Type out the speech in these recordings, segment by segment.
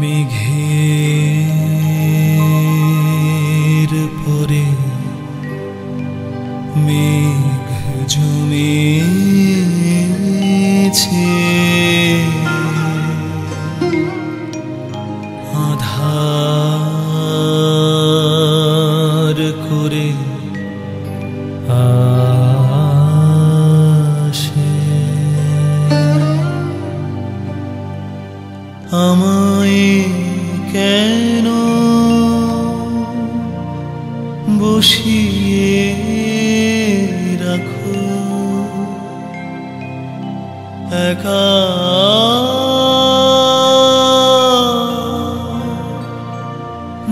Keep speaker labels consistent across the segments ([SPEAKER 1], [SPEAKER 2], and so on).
[SPEAKER 1] মেঘের পরে মেঘ জমেছে। বসিয়ে রাখো। একা।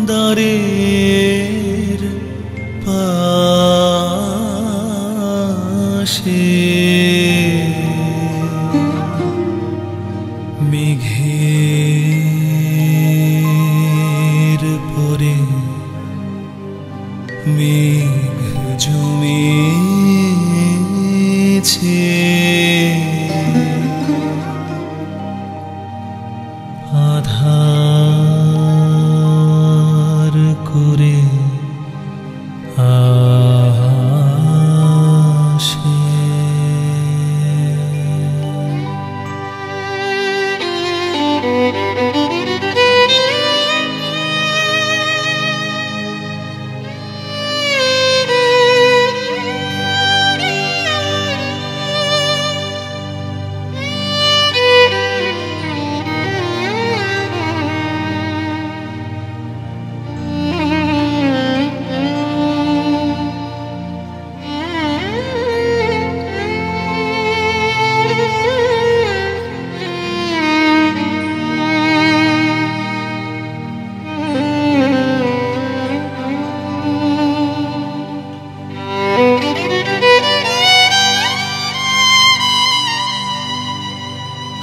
[SPEAKER 1] দাঁড়ের পাশে। মেঘের পরে মেঘ জমেছে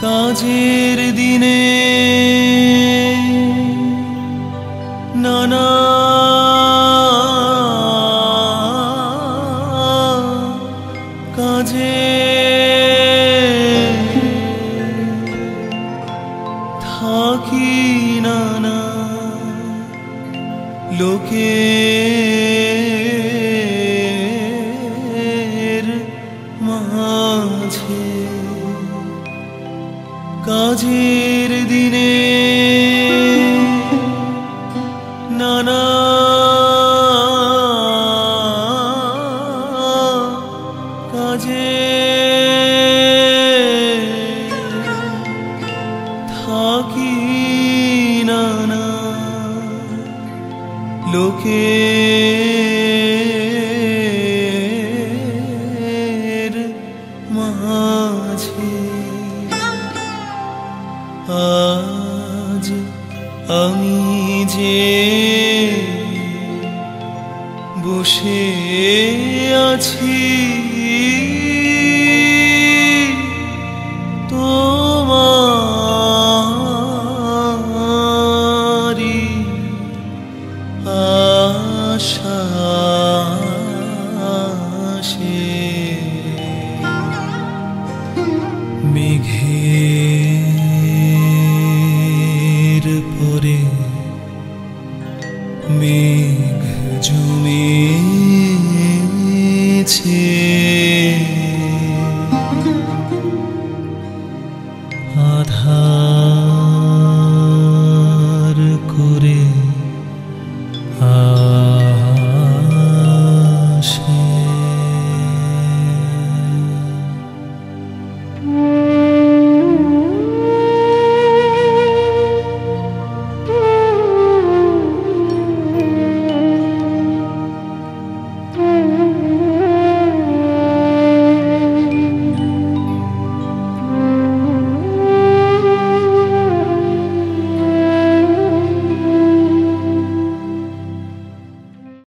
[SPEAKER 1] কাজের দিনে নানা কাজে থাকি নানা লোকে মাঝে। কাজের দিনে নানা কাজে থাকি নানা লোকের যে বসে আছি। তোমারি আশা মেঘ জমেছে আধা